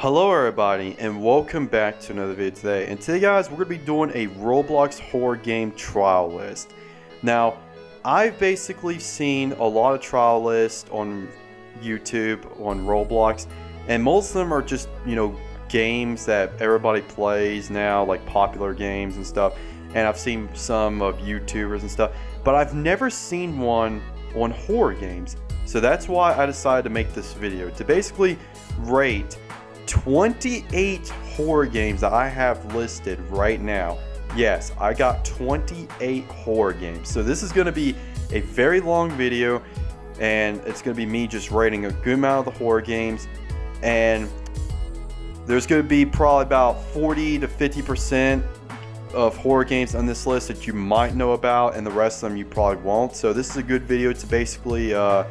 Hello everybody and welcome back to another video today. And today guys, we're going to be doing a Roblox horror game tier list. Now, I've basically seen a lot of tier lists on YouTube, on Roblox, and most of them are just, you know, games that everybody plays now, like popular games and stuff. And I've seen some of YouTubers and stuff, but I've never seen one on horror games. So that's why I decided to make this video, to basically rate 28 horror games that I have listed right now. Yes, I got 28 horror games. So this is going to be a very long video and it's going to be me just rating a good amount of the horror games and there's going to be probably about 40 to 50% of horror games on this list that you might know about and the rest of them you probably won't. So this is a good video to basically uh,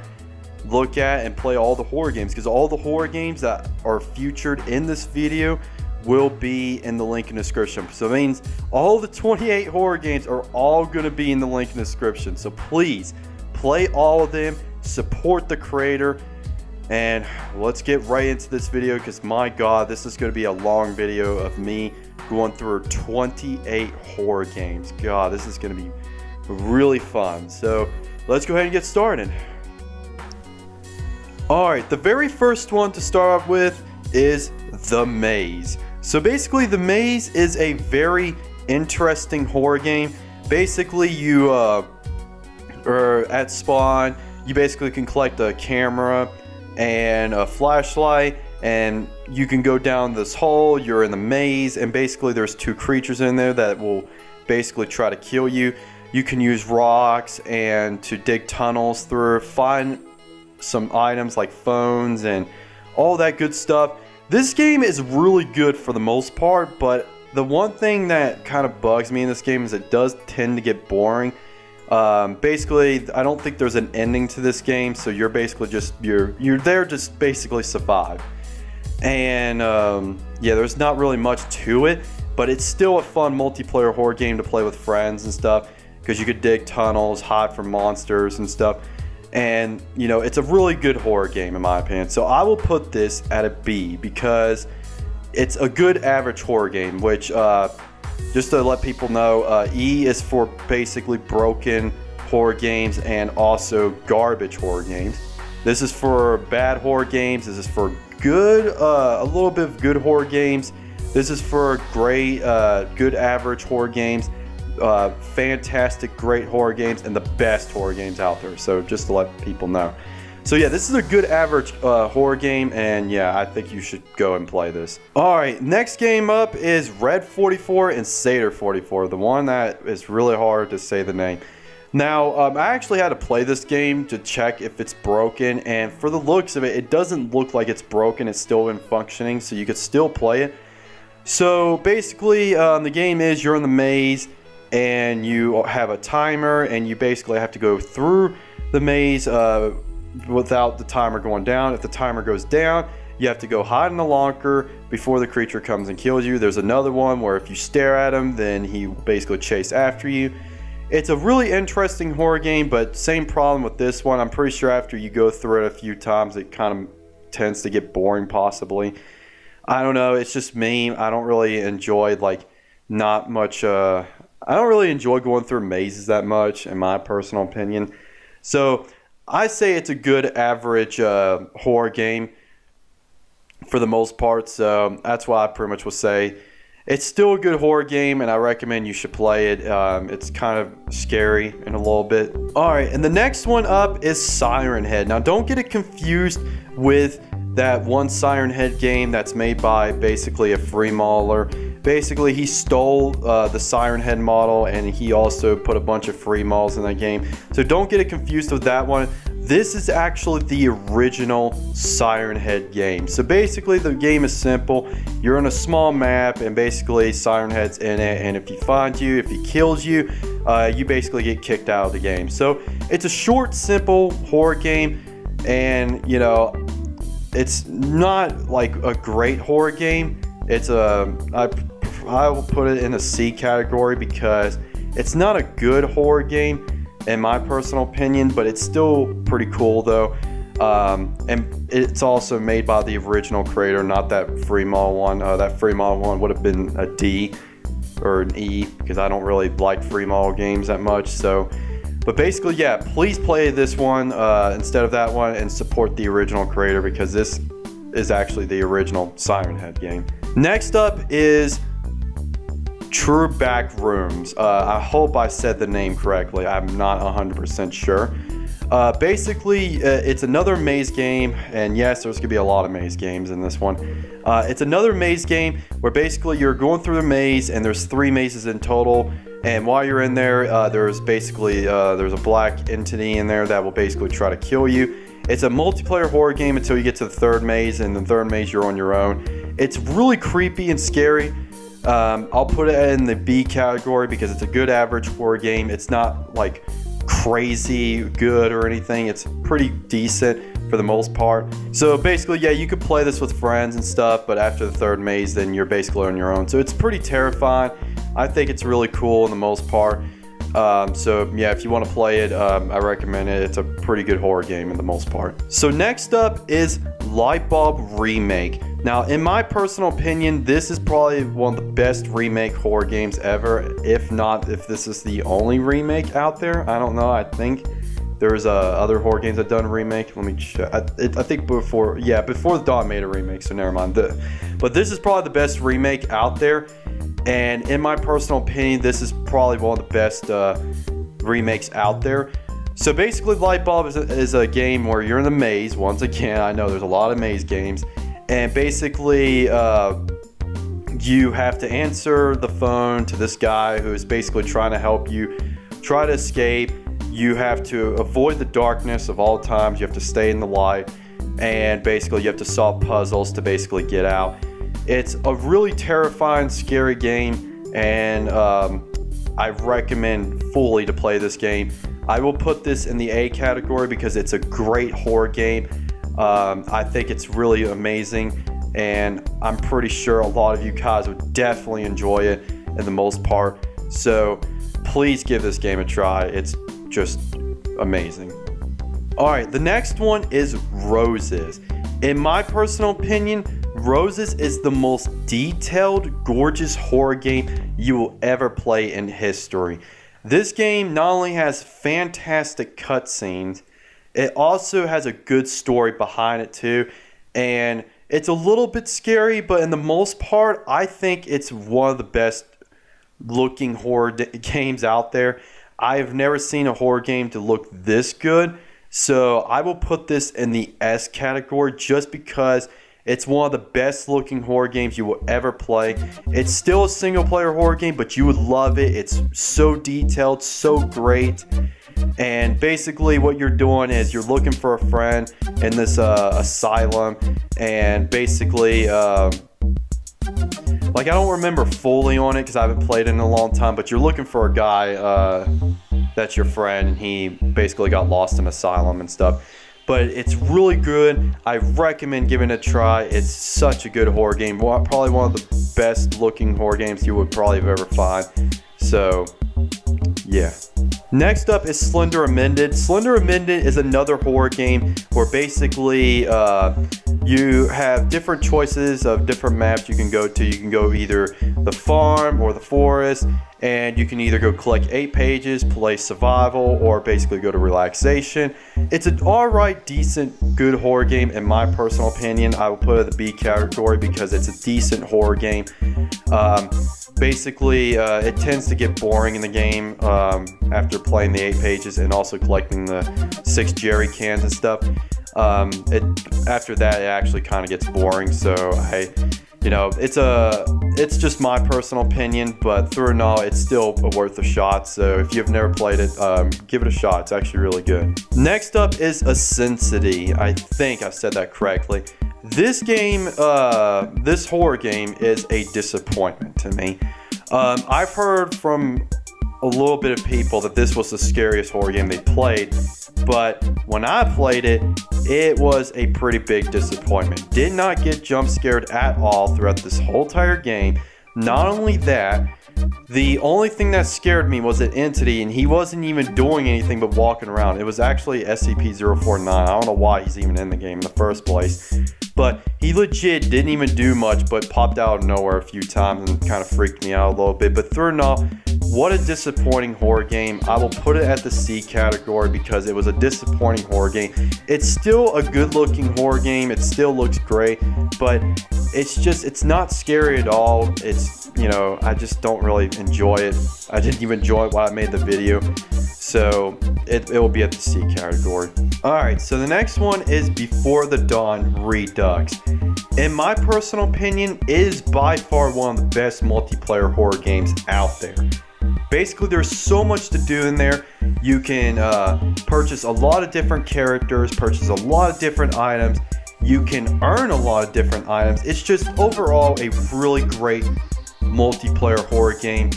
look at and play all the horror games because all the horror games that are featured in this video will be in the link in the description. So it means all the 28 horror games are all going to be in the link in the description. So please play all of them, support the creator, and let's get right into this video because my god, this is going to be a long video of me going through 28 horror games. God, this is going to be really fun. So let's go ahead and get started. Alright, the very first one to start off with is The Maze. So basically, The Maze is a very interesting horror game. Basically, you uh, are at spawn, you basically can collect a camera and a flashlight and you can go down this hole you're in the maze and basically there's two creatures in there that will basically try to kill you you can use rocks and to dig tunnels through find some items like phones and all that good stuff. This game is really good for the most part, but the one thing that kind of bugs me in this game is it does tend to get boring. Um, basically, I don't think there's an ending to this game, so you're basically just you're you're there just basically survive. And um, yeah, there's not really much to it, but it's still a fun multiplayer horror game to play with friends and stuff because you could dig tunnels, hide from monsters and stuff and you know it's a really good horror game in my opinion. So i will put this at a b because it's a good average horror game which uh, just to let people know uh, e is for basically broken horror games and also garbage horror games. This is for bad horror games. This is for good uh, a little bit of good horror games. This is for great uh, good average horror games uh, fantastic, great horror games and the best horror games out there. So just to let people know. So yeah, this is a good average uh, horror game, and yeah, I think you should go and play this. All right, next game up is Red 44 and Seder 44, the one that is really hard to say the name. Now, um, I actually had to play this game to check if it's broken, and for the looks of it, it doesn't look like it's broken. It's still in functioning, so you could still play it. So basically, um, the game is you're in the maze and you have a timer and you basically have to go through the maze uh, without the timer going down. If the timer goes down, you have to go hide in the locker before the creature comes and kills you. There's another one where if you stare at him, then he basically chase after you. It's a really interesting horror game, but same problem with this one. I'm pretty sure after you go through it a few times, it kind of tends to get boring possibly. I don't know. It's just me. I don't really enjoy like not much uh, I don't really enjoy going through mazes that much, in my personal opinion. So I say it's a good average uh, horror game for the most part. So that's why I pretty much will say it's still a good horror game, and I recommend you should play it. Um, it's kind of scary in a little bit. All right, and the next one up is Siren Head. Now, don't get it confused with that one Siren Head game that's made by basically a free mauler basically he stole uh, the Siren Head model and he also put a bunch of free models in that game. So don't get it confused with that one. This is actually the original Siren Head game. So basically the game is simple. You're on a small map and basically Siren Head's in it and if he finds you, if he kills you, uh, you basically get kicked out of the game. So it's a short, simple horror game and you know, it's not like a great horror game. It's a, I I will put it in the C category because it's not a good horror game in my personal opinion, but it's still pretty cool though. Um, and it's also made by the original creator, not that free model one. Uh, that free model one would have been a D or an E because I don't really like free model games that much. So, but basically, yeah, please play this one uh, instead of that one and support the original creator because this is actually the original Siren Head game. Next up is True Back Rooms. Uh, I hope I said the name correctly. I'm not 100% sure. Uh, basically, uh, it's another maze game, and yes, there's gonna be a lot of maze games in this one. Uh, it's another maze game where basically you're going through the maze, and there's three mazes in total. And while you're in there, uh, there's basically uh, there's a black entity in there that will basically try to kill you. It's a multiplayer horror game until you get to the third maze, and the third maze you're on your own. It's really creepy and scary. Um, I'll put it in the B category because it's a good average horror game. It's not like crazy good or anything. It's pretty decent for the most part. So basically, yeah, you could play this with friends and stuff, but after the third maze, then you're basically on your own. So it's pretty terrifying. I think it's really cool in the most part. Um, so yeah, if you want to play it, um, I recommend it. It's a pretty good horror game in the most part. So next up is Lightbulb Remake. Now, in my personal opinion, this is probably one of the best remake horror games ever. If not, if this is the only remake out there, I don't know. I think there's uh, other horror games that done a remake. Let me check. I, it, I, think before, yeah, before the Dawn made a remake, so never mind. The, but this is probably the best remake out there. And in my personal opinion, this is probably one of the best uh, remakes out there. So basically, Lightbulb is a, is a game where you're in the maze. Once again, I know there's a lot of maze games and basically uh, you have to answer the phone to this guy who is basically trying to help you try to escape you have to avoid the darkness of all times you have to stay in the light and basically you have to solve puzzles to basically get out it's a really terrifying scary game and um, i recommend fully to play this game i will put this in the a category because it's a great horror game um, I think it's really amazing, and I'm pretty sure a lot of you guys would definitely enjoy it in the most part. So please give this game a try. It's just amazing. All right, the next one is Roses. In my personal opinion, Roses is the most detailed, gorgeous horror game you will ever play in history. This game not only has fantastic cutscenes, it also has a good story behind it too, and it's a little bit scary, but in the most part, I think it's one of the best looking horror games out there. I've never seen a horror game to look this good, so I will put this in the S category just because it's one of the best looking horror games you will ever play. It's still a single player horror game, but you would love it. It's so detailed, so great. And basically, what you're doing is you're looking for a friend in this uh, asylum, and basically, uh, like I don't remember fully on it because I haven't played in a long time. But you're looking for a guy uh, that's your friend, and he basically got lost in asylum and stuff. But it's really good. I recommend giving it a try. It's such a good horror game. Probably one of the best looking horror games you would probably have ever find. So, yeah. Next up is Slender Amended. Slender Amended is another horror game where basically uh, you have different choices of different maps you can go to. You can go either the farm or the forest, and you can either go collect eight pages, play survival, or basically go to relaxation. It's an alright, decent, good horror game in my personal opinion. I will put it in the B category because it's a decent horror game. Um, basically uh, it tends to get boring in the game um, after playing the eight pages and also collecting the six jerry cans and stuff um, it after that it actually kind of gets boring so i you know it's a it's just my personal opinion but through and all it's still worth a shot so if you've never played it um, give it a shot. It's actually really good. Next up is Ascendancy i think i said that correctly. This game, uh, this horror game is a disappointment to me. Um, I've heard from a little bit of people that this was the scariest horror game they played, but when I played it, it was a pretty big disappointment. Did not get jump scared at all throughout this whole entire game. Not only that, The only thing that scared me was an entity, and he wasn't even doing anything but walking around. It was actually SCP-049. I don't know why he's even in the game in the first place. But he legit didn't even do much, but popped out of nowhere a few times and kind of freaked me out a little bit. But through it all, what a disappointing horror game. I will put it at the C category because it was a disappointing horror game. It's still a good looking horror game. It still looks great, but it's just, it's not scary at all. It's, you know, I just don't really enjoy it. I didn't even enjoy it while I made the video. So it, it will be at the C category. All right, so the next one is Before the Dawn Redux. In my personal opinion, is by far one of the best multiplayer horror games out there. Basically, there's so much to do in there. You can uh, purchase a lot of different characters, purchase a lot of different items. You can earn a lot of different items. It's just overall a really great multiplayer horror game.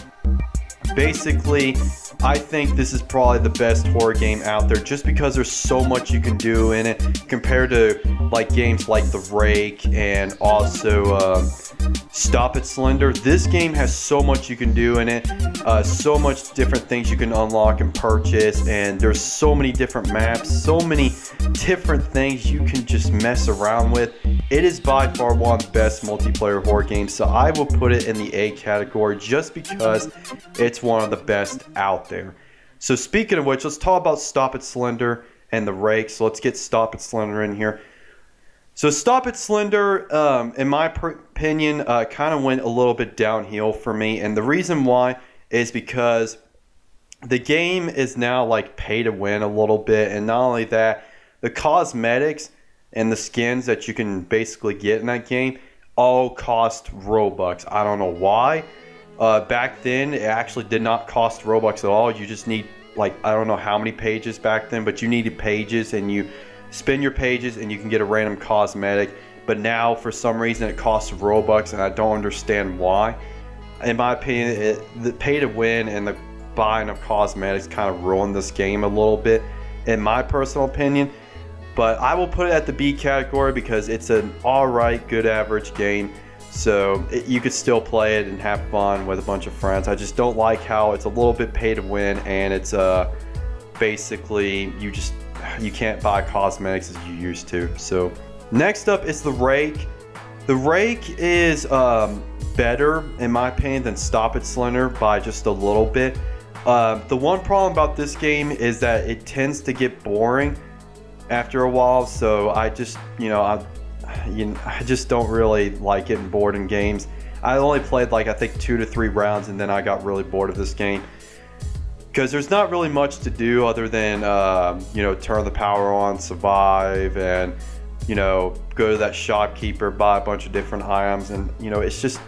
Basically, I think this is probably the best horror game out there just because there's so much you can do in it compared to like games like The Rake and also uh, Stop It Slender. This game has so much you can do in it, uh, so much different things you can unlock and purchase, and there's so many different maps, so many different things you can just mess around with. It is by far one of the best multiplayer horror games, so I will put it in the A category just because it's one of the best out there. So speaking of which, let's talk about Stop It Slender and the Rake. So let's get Stop It Slender in here. So Stop It Slender, um, in my opinion, uh, kind of went a little bit downhill for me, and the reason why is because the game is now like pay to win a little bit, and not only that, the cosmetics and the skins that you can basically get in that game all cost Robux. I don't know why. Uh, back then, it actually did not cost Robux at all. You just need like I don't know how many pages back then, but you needed pages and you spin your pages and you can get a random cosmetic. But now, for some reason, it costs Robux, and I don't understand why. In my opinion, it, the pay to win and the buying of cosmetics kind of ruined this game a little bit, in my personal opinion. But I will put it at the B category because it's an alright, good average game. So it, you could still play it and have fun with a bunch of friends. I just don't like how it's a little bit pay to win and it's uh, basically you just you can't buy cosmetics as you used to. So next up is the rake. The rake is um, better in my opinion than Stop It Slender by just a little bit. Uh, the one problem about this game is that it tends to get boring after a while. So I just you know I you know, I just don't really like getting bored in games. I only played like I think two to three rounds and then I got really bored of this game because there's not really much to do other than um, you know turn the power on, survive, and you know go to that shopkeeper, buy a bunch of different items, and you know it's just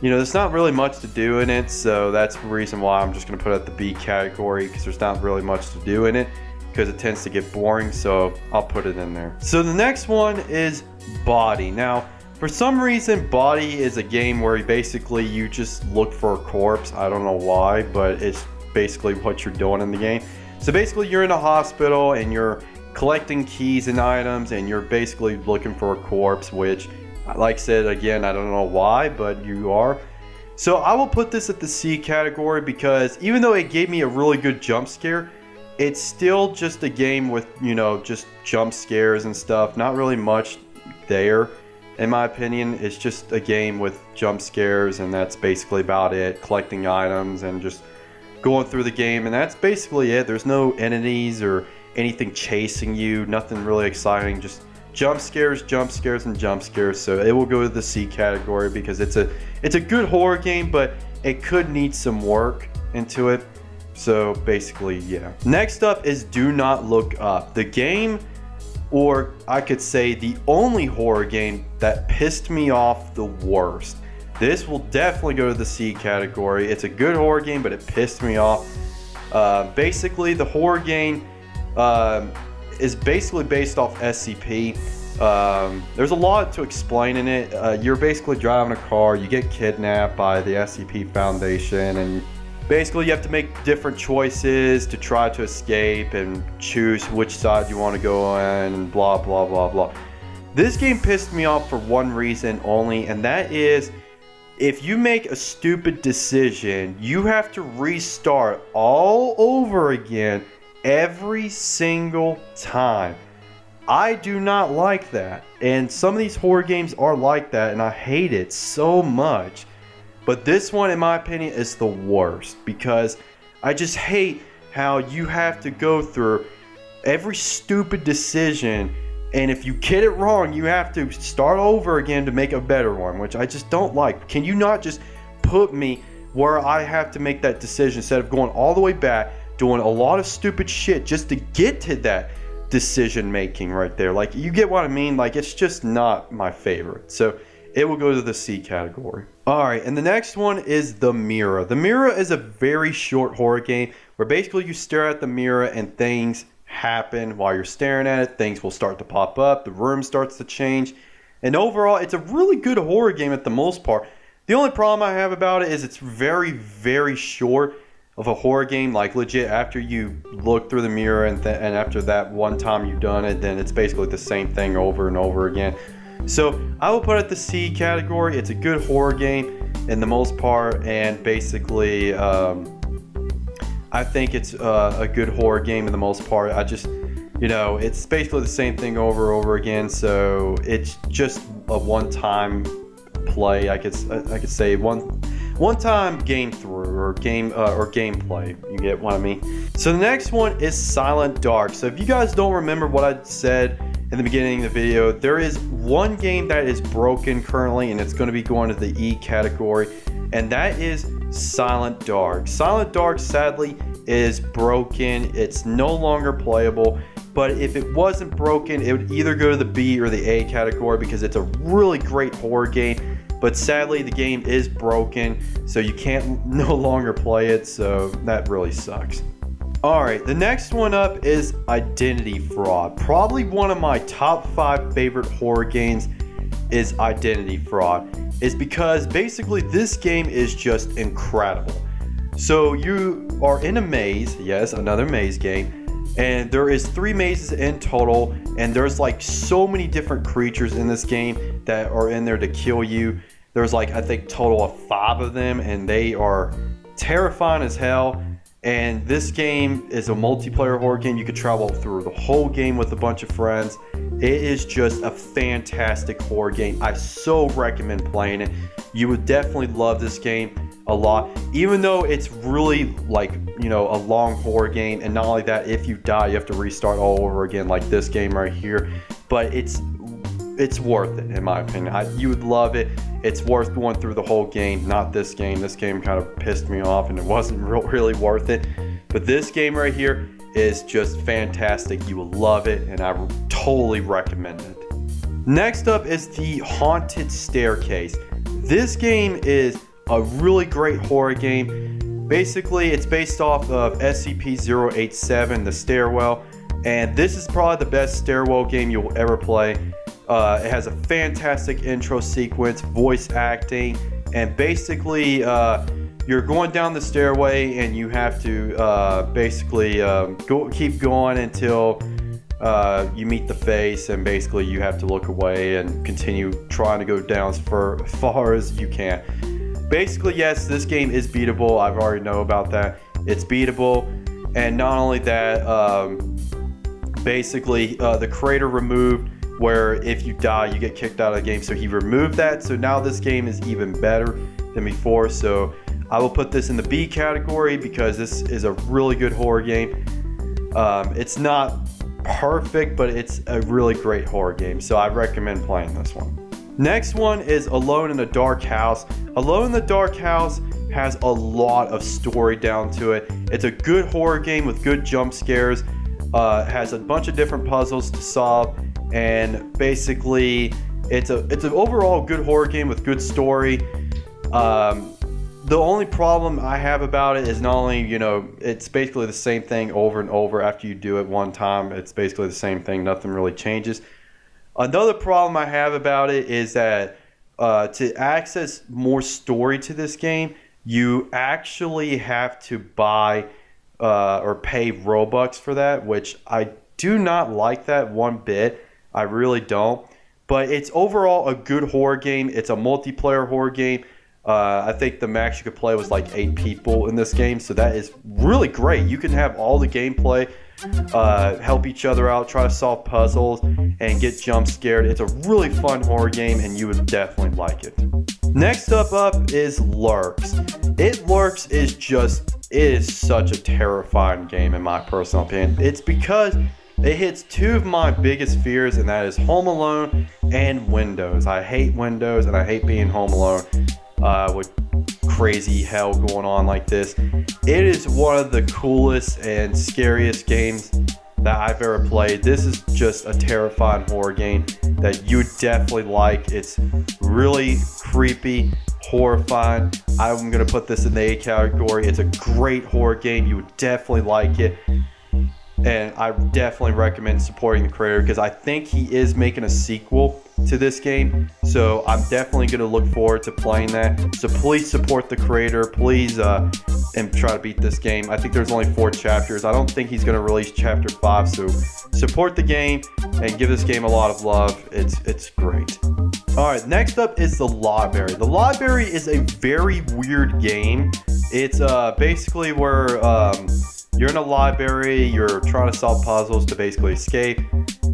you know there's not really much to do in it. So that's the reason why I'm just gonna put it at the B category because there's not really much to do in it because it tends to get boring. So I'll put it in there. So the next one is Body. Now, for some reason, Body is a game where basically you just look for a corpse. I don't know why, but it's basically what you're doing in the game. So basically, you're in a hospital and you're collecting keys and items, and you're basically looking for a corpse, which, like I said, again, I don't know why, but you are. So I will put this at the C category because even though it gave me a really good jump scare, it's still just a game with, you know, just jump scares and stuff. Not really much there. In my opinion, it's just a game with jump scares, and that's basically about it. Collecting items and just going through the game, and that's basically it. There's no entities or anything chasing you, nothing really exciting, just jump scares, jump scares, and jump scares. So it will go to the C category because it's a it's a good horror game, but it could need some work into it. So basically, yeah. Next up is Do Not Look Up. The game or I could say the only horror game that pissed me off the worst. This will definitely go to the C category. It's a good horror game, but it pissed me off. Uh, basically, the horror game uh, is basically based off SCP. Um, there's a lot to explain in it. Uh, you're basically driving a car, you get kidnapped by the SCP Foundation, and basically you have to make different choices to try to escape and choose which side you want to go on and blah blah blah blah this game pissed me off for one reason only and that is if you make a stupid decision, you have to restart all over again every single time. I do not like that. And some of these horror games are like that, and I hate it so much. But this one, in my opinion, is the worst because I just hate how you have to go through every stupid decision and if you get it wrong, you have to start over again to make a better one, which I just don't like. Can you not just put me where I have to make that decision instead of going all the way back, doing a lot of stupid shit just to get to that decision making right there? Like, you get what I mean? Like, it's just not my favorite. So, it will go to the C category. All right, and the next one is The Mirror. The Mirror is a very short horror game where basically you stare at the mirror and things happen while you're staring at it. Things will start to pop up, the room starts to change. And overall, it's a really good horror game at the most part. The only problem I have about it is it's very, very short of a horror game. Like legit, after you look through the mirror and, th- and after that one time you've done it, then it's basically the same thing over and over again. So I will put it the C category. It's a good horror game in the most part, and basically. Um, I think it's uh, a good horror game in the most part. I just, you know, it's basically the same thing over and over again. So it's just a one-time play. I could I could say one one-time game through or game uh, or gameplay. You get what I mean. So the next one is Silent Dark. So if you guys don't remember what I said in the beginning of the video, there is one game that is broken currently, and it's going to be going to the E category, and that is Silent Dark. Silent Dark, sadly, is broken. It's no longer playable. But if it wasn't broken, it would either go to the B or the A category because it's a really great horror game. But sadly, the game is broken, so you can't no longer play it. So that really sucks. All right, the next one up is Identity Fraud. Probably one of my top five favorite horror games is Identity Fraud is because basically this game is just incredible. So you are in a maze, yes, another maze game, and there is three mazes in total, and there's like so many different creatures in this game that are in there to kill you. There's like I think total of five of them, and they are terrifying as hell. And this game is a multiplayer horror game. You could travel through the whole game with a bunch of friends. It is just a fantastic horror game. I so recommend playing it. You would definitely love this game a lot, even though it's really like, you know, a long horror game. And not only that, if you die, you have to restart all over again, like this game right here. But it's it's worth it in my opinion. I, you would love it. It's worth going through the whole game, not this game. This game kind of pissed me off and it wasn't real, really worth it. But this game right here is just fantastic. You will love it and I totally recommend it. Next up is the Haunted Staircase. This game is a really great horror game. Basically, it's based off of SCP-087, The Stairwell, and this is probably the best stairwell game you'll ever play. Uh, it has a fantastic intro sequence, voice acting, and basically uh, you're going down the stairway and you have to uh, basically um, go, keep going until uh, you meet the face and basically you have to look away and continue trying to go down as far, far as you can. Basically, yes, this game is beatable. I've already know about that. It's beatable, and not only that, um, basically uh, the creator removed where if you die, you get kicked out of the game. So he removed that. So now this game is even better than before. So I will put this in the B category because this is a really good horror game. Um, it's not perfect, but it's a really great horror game. So I recommend playing this one. Next one is Alone in the Dark House. Alone in the Dark House has a lot of story down to it. It's a good horror game with good jump scares. Uh, has a bunch of different puzzles to solve and basically it's a it's an overall good horror game with good story. Um, the only problem I have about it is not only you know it's basically the same thing over and over after you do it one time. It's basically the same thing. Nothing really changes. Another problem I have about it is that uh, to access more story to this game, you actually have to buy uh, or pay Robux for that, which I do not like that one bit. I really don't. But it's overall a good horror game. It's a multiplayer horror game. Uh, I think the max you could play was like eight people in this game, so that is really great. You can have all the gameplay, uh, help each other out, try to solve puzzles, and get jump scared. It's a really fun horror game, and you would definitely like it. Next up up is Lurks. It Lurks is just it is such a terrifying game in my personal opinion. It's because it hits two of my biggest fears, and that is Home Alone and Windows. I hate Windows, and I hate being home alone uh, with crazy hell going on like this. It is one of the coolest and scariest games that I've ever played. This is just a terrifying horror game that you definitely like. It's really creepy, horrifying. I'm gonna put this in the A category. It's a great horror game. You would definitely like it and I definitely recommend supporting the creator because I think he is making a sequel to this game. So I'm definitely going to look forward to playing that. So please support the creator. Please uh, and try to beat this game. I think there's only four chapters. I don't think he's going to release chapter five. So support the game and give this game a lot of love. It's it's great. All right, next up is the library. The library is a very weird game. It's uh, basically where um, you're in a library, you're trying to solve puzzles to basically escape.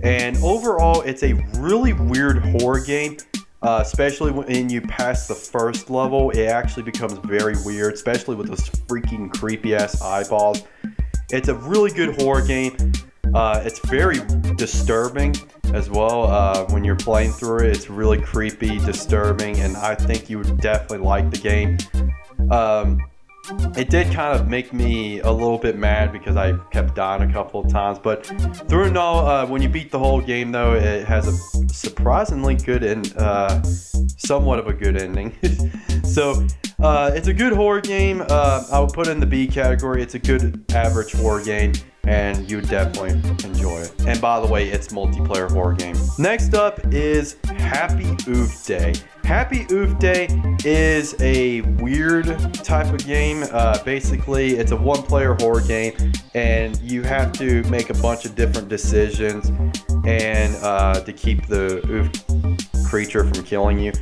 And overall, it's a really weird horror game. Uh, especially when you pass the first level, it actually becomes very weird, especially with those freaking creepy ass eyeballs. It's a really good horror game. Uh, it's very disturbing as well uh, when you're playing through it. It's really creepy, disturbing, and I think you would definitely like the game. Um, it did kind of make me a little bit mad because I kept dying a couple of times. But through and all, uh, when you beat the whole game, though, it has a surprisingly good and uh, somewhat of a good ending. so uh, it's a good horror game. Uh, I would put in the B category. It's a good average horror game and you definitely enjoy it. And by the way, it's multiplayer horror game. Next up is Happy Oofday. Happy Oofday is a weird type of game. Uh, basically, it's a one-player horror game, and you have to make a bunch of different decisions and uh, to keep the oof creature from killing you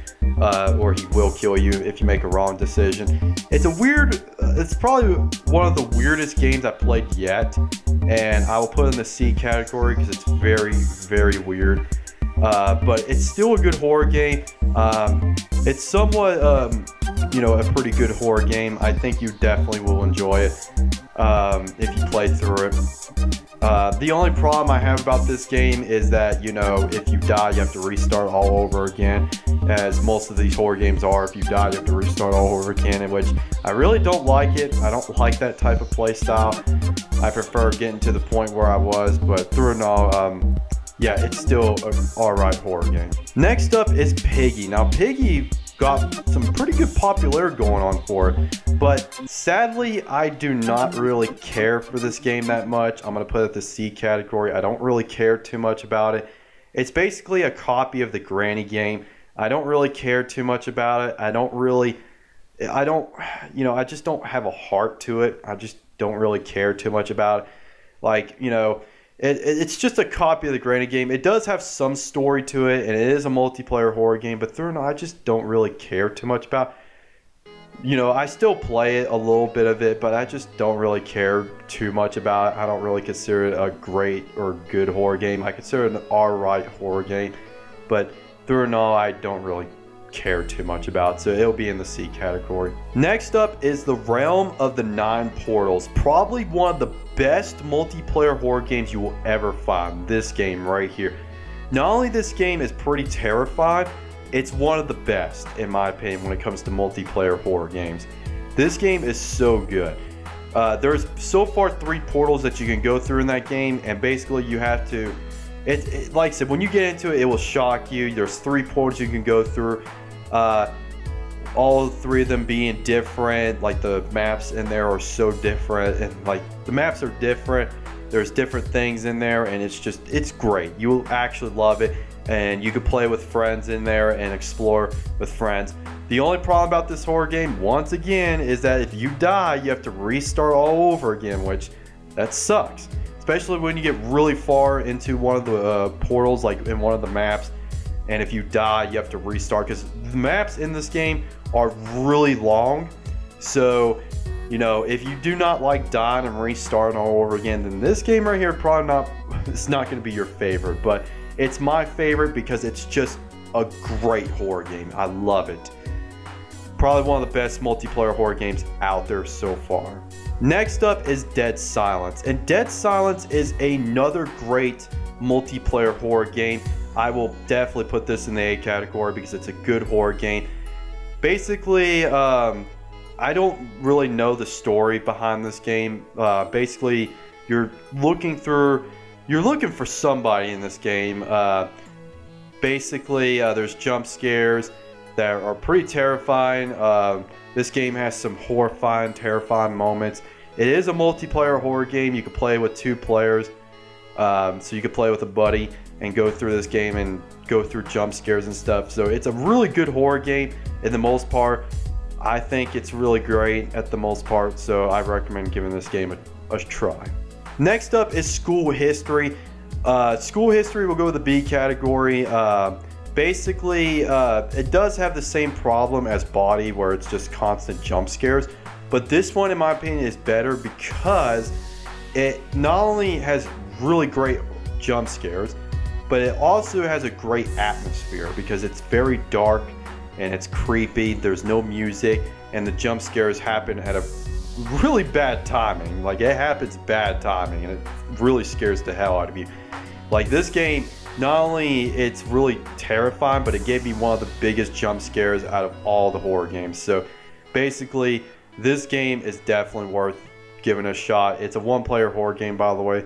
uh, or he will kill you if you make a wrong decision. It's a weird, uh, it's probably one of the weirdest games I've played yet, and I will put in the C category because it's very, very weird. Uh, but it's still a good horror game. Um, it's somewhat, um, you know, a pretty good horror game. I think you definitely will enjoy it um, if you play through it. Uh, the only problem I have about this game is that, you know, if you die, you have to restart all over again, as most of these horror games are. If you die, you have to restart all over again, in which I really don't like it. I don't like that type of play style. I prefer getting to the point where I was, but through and all, um, yeah, it's still an alright horror game. Next up is Piggy. Now, Piggy got some pretty good popularity going on for it. But sadly, I do not really care for this game that much. I'm going to put it the C category. I don't really care too much about it. It's basically a copy of the Granny game. I don't really care too much about it. I don't really, I don't, you know, I just don't have a heart to it. I just don't really care too much about it. Like, you know, it, it's just a copy of the Granny game. It does have some story to it, and it is a multiplayer horror game. But through and I just don't really care too much about. You know, I still play it a little bit of it, but I just don't really care too much about it. I don't really consider it a great or good horror game. I consider it an alright horror game, but through and all, I don't really care too much about, so it'll be in the C category. Next up is The Realm of the Nine Portals. Probably one of the best multiplayer horror games you will ever find. This game right here. Not only this game is pretty terrifying, it's one of the best, in my opinion, when it comes to multiplayer horror games. This game is so good. Uh, there's so far three portals that you can go through in that game, and basically you have to it, it, like I said, when you get into it, it will shock you. There's three portals you can go through. Uh, all three of them being different, like the maps in there are so different, and like the maps are different. There's different things in there, and it's just it's great. You will actually love it, and you can play with friends in there and explore with friends. The only problem about this horror game, once again, is that if you die, you have to restart all over again, which that sucks. Especially when you get really far into one of the uh, portals, like in one of the maps and if you die, you have to restart because the maps in this game are really long. So, you know, if you do not like dying and restarting all over again, then this game right here probably not it's not going to be your favorite, but it's my favorite because it's just a great horror game. I love it. Probably one of the best multiplayer horror games out there so far. Next up is Dead Silence, and Dead Silence is another great multiplayer horror game. I will definitely put this in the A category because it's a good horror game. Basically, um, I don't really know the story behind this game. Uh, basically, you're looking through, you're looking for somebody in this game. Uh, basically, uh, there's jump scares that are pretty terrifying. Uh, this game has some horrifying, terrifying moments. It is a multiplayer horror game. You can play with two players. Um, so you could play with a buddy and go through this game and go through jump scares and stuff. So it's a really good horror game in the most part. I think it's really great at the most part, so I recommend giving this game a, a try. Next up is school history. Uh, school history will go with the B category. Uh, basically, uh, it does have the same problem as Body, where it's just constant jump scares. But this one, in my opinion, is better because it not only has really great jump scares, but it also has a great atmosphere because it's very dark and it's creepy. There's no music, and the jump scares happen at a really bad timing. Like it happens bad timing, and it really scares the hell out of you. Like this game, not only it's really terrifying, but it gave me one of the biggest jump scares out of all the horror games. So basically, this game is definitely worth giving a shot. It's a one-player horror game, by the way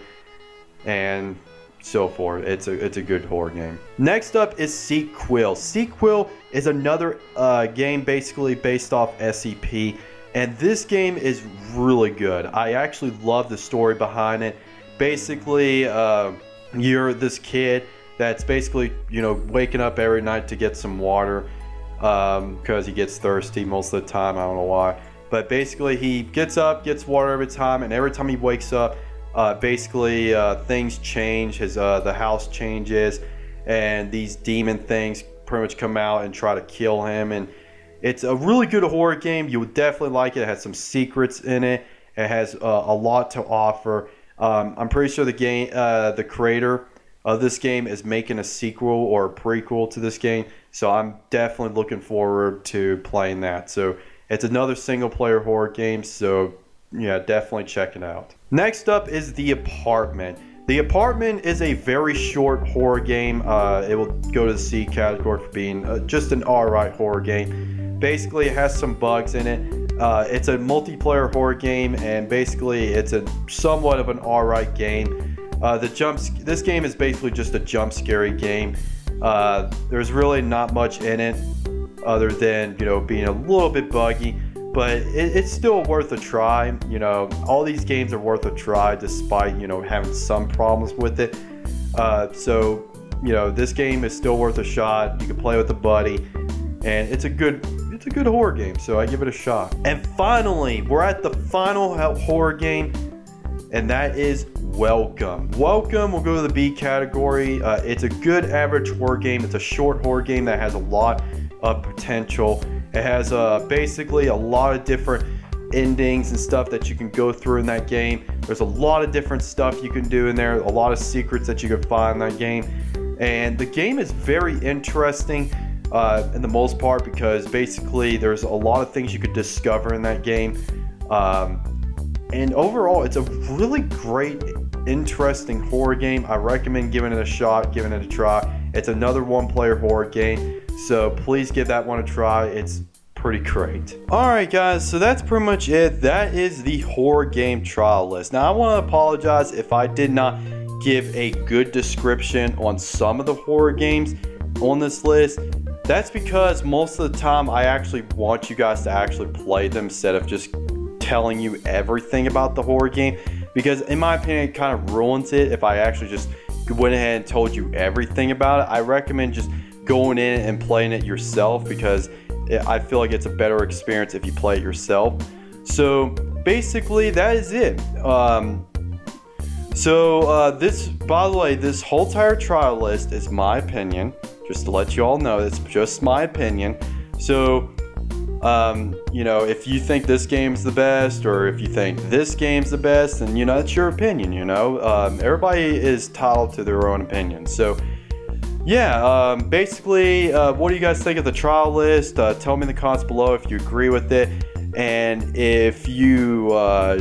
and so forth. It's a it's a good horror game. Next up is Seek Quill. Sequel is another uh, game basically based off SCP, and this game is really good. I actually love the story behind it. Basically, uh, you're this kid that's basically you know waking up every night to get some water because um, he gets thirsty most of the time. I don't know why, but basically he gets up, gets water every time, and every time he wakes up uh, basically uh, things change. His uh, the house changes, and these demon things pretty much come out and try to kill him. And it's a really good horror game. You would definitely like it. It has some secrets in it. It has uh, a lot to offer. Um, I'm pretty sure the game, uh, the creator of this game, is making a sequel or a prequel to this game. So I'm definitely looking forward to playing that. So it's another single player horror game. So yeah, definitely check it out. Next up is The Apartment. The Apartment is a very short horror game. Uh, it will go to the C category for being uh, just an alright horror game. Basically, it has some bugs in it. Uh, it's a multiplayer horror game, and basically, it's a somewhat of an alright game. Uh, the jumps. This game is basically just a jump scary game. Uh, there's really not much in it, other than you know being a little bit buggy but it, it's still worth a try. You know, all these games are worth a try despite, you know, having some problems with it. Uh, so, you know, this game is still worth a shot. You can play with a buddy, and it's a good it's a good horror game, so I give it a shot. And finally, we're at the final horror game, and that is Welcome. Welcome we'll go to the B category. Uh, it's a good average horror game. It's a short horror game that has a lot of potential. It has uh, basically a lot of different endings and stuff that you can go through in that game. There's a lot of different stuff you can do in there, a lot of secrets that you can find in that game. And the game is very interesting uh, in the most part because basically there's a lot of things you could discover in that game. Um, and overall, it's a really great, interesting horror game. I recommend giving it a shot, giving it a try. It's another one player horror game. So please give that one a try. It's pretty great. Alright guys, so that's pretty much it. That is the horror game tier list. Now I want to apologize if I did not give a good description on some of the horror games on this list. That's because most of the time I actually want you guys to actually play them instead of just telling you everything about the horror game. Because in my opinion, it kind of ruins it if I actually just went ahead and told you everything about it. I recommend just going in and playing it yourself because I feel like it's a better experience if you play it yourself. So basically, that is it. Um, so uh, this, by the way, this whole entire tier list is my opinion. Just to let you all know, it's just my opinion. So, um, you know, if you think this game's the best, or if you think this game's the best, then you know it's your opinion. You know, um, everybody is entitled to their own opinion. So, yeah, um, basically, uh, what do you guys think of the tier list? Uh, tell me in the comments below if you agree with it, and if you uh,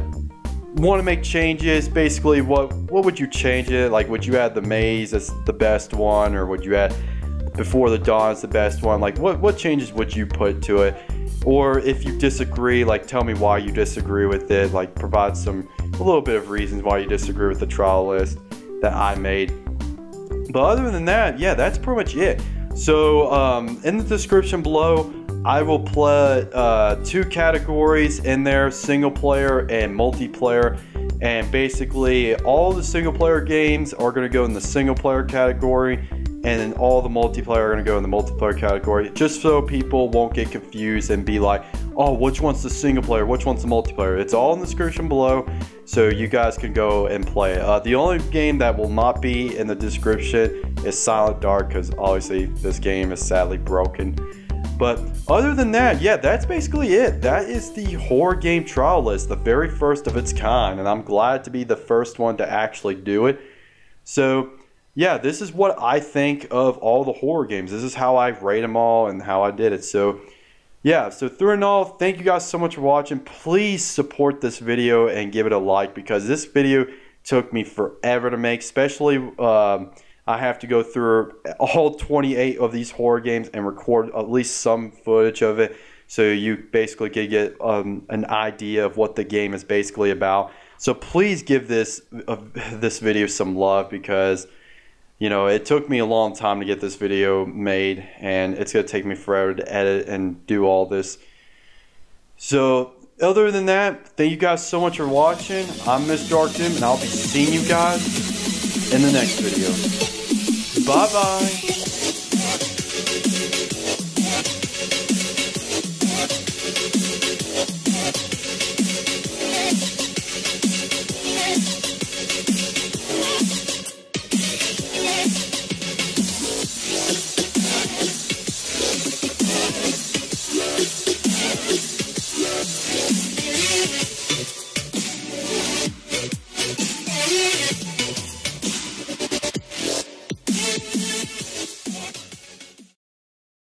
want to make changes. Basically, what what would you change it? Like, would you add the maze as the best one, or would you add before the dawn as the best one? Like, what what changes would you put to it? Or if you disagree, like tell me why you disagree with it. Like provide some a little bit of reasons why you disagree with the tier list that I made. But other than that, yeah, that's pretty much it. So um, in the description below, I will put uh, two categories in there: single player and multiplayer. And basically, all the single player games are to go in the single player category, and then all the multiplayer are going to go in the multiplayer category, just so people won't get confused and be like, oh, which one's the single player, which one's the multiplayer. It's all in the description below, so you guys can go and play. Uh, the only game that will not be in the description is Silent Dark, because obviously this game is sadly broken. But other than that, yeah, that's basically it. That is the horror game tier list, the very first of its kind, and I'm glad to be the first one to actually do it. So, yeah, this is what I think of all the horror games. This is how I rate them all and how I did it. So, yeah, so through and all, thank you guys so much for watching. Please support this video and give it a like because this video took me forever to make, especially um, I have to go through all 28 of these horror games and record at least some footage of it so you basically can get um, an idea of what the game is basically about. So please give this uh, this video some love because you know, it took me a long time to get this video made, and it's going to take me forever to edit and do all this. So, other than that, thank you guys so much for watching. I'm Mr. Dark Doom, and I'll be seeing you guys in the next video. Bye-bye.